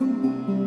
Música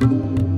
thank